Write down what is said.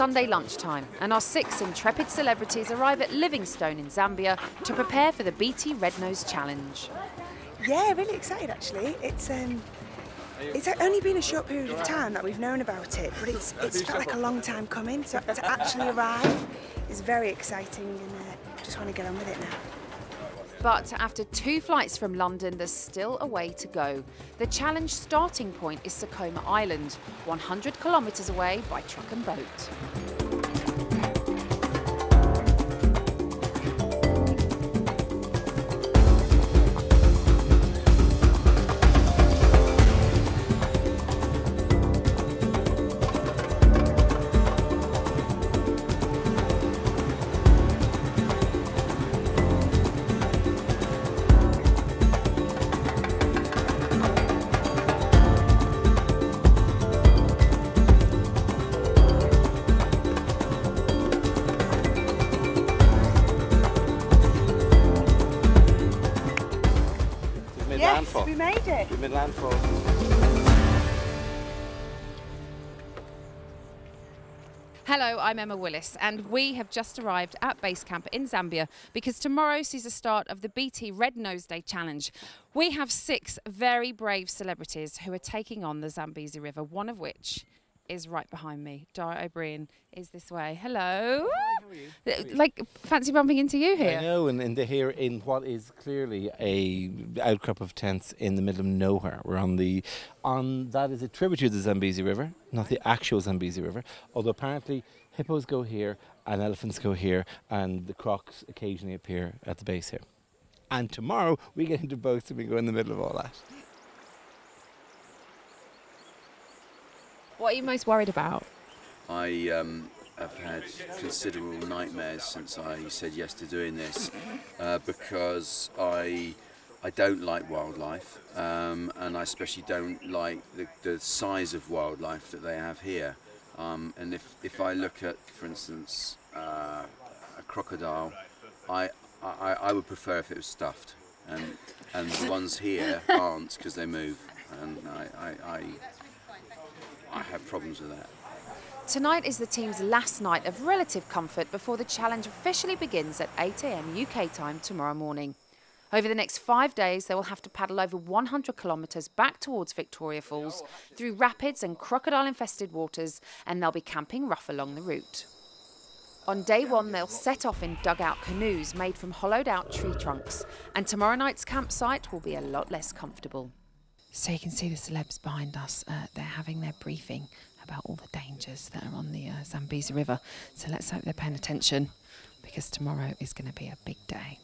Sunday lunchtime, and our six intrepid celebrities arrive at Livingstone in Zambia to prepare for the BT Red Nose Challenge. Yeah, really excited actually. It's um, it's only been a short period of time that we've known about it, but it's it's felt like a long time coming. So to actually arrive is very exciting, and uh, just want to get on with it now. But after two flights from London, there's still a way to go. The challenge starting point is Sekoma Island, 100 kilometres away by truck and boat. Yes, we made it. We made landfall. Hello, I'm Emma Willis, and we have just arrived at base camp in Zambia because tomorrow sees the start of the BT Red Nose Day Challenge. We have six very brave celebrities who are taking on the Zambezi River, one of which is right behind me. Dara O'Briain is this way. Hello. How are you? Uh, Like, fancy bumping into you here. I know, and, and they're here in what is clearly a outcrop of tents in the middle of nowhere. We're on the on that is a tributary to the Zambezi River, not the actual Zambezi River. Although apparently hippos go here and elephants go here, and the crocs occasionally appear at the base here. And tomorrow we get into boats and we go in the middle of all that. What are you most worried about? I um, have had considerable nightmares since I said yes to doing this uh, because I I don't like wildlife um, and I especially don't like the, the size of wildlife that they have here. Um, and if, if I look at, for instance, uh, a crocodile, I, I, I would prefer if it was stuffed. And, and the ones here aren't because they move. And I, I, I, I have problems with that. Tonight is the team's last night of relative comfort before the challenge officially begins at 8am UK time tomorrow morning. Over the next five days, they will have to paddle over 100 kilometres back towards Victoria Falls through rapids and crocodile infested waters, and they'll be camping rough along the route. On day one, they'll set off in dugout canoes made from hollowed out tree trunks, and tomorrow night's campsite will be a lot less comfortable. So you can see the celebs behind us. Uh, they're having their briefing about all the dangers that are on the uh, Zambezi River. So let's hope they're paying attention because tomorrow is going to be a big day.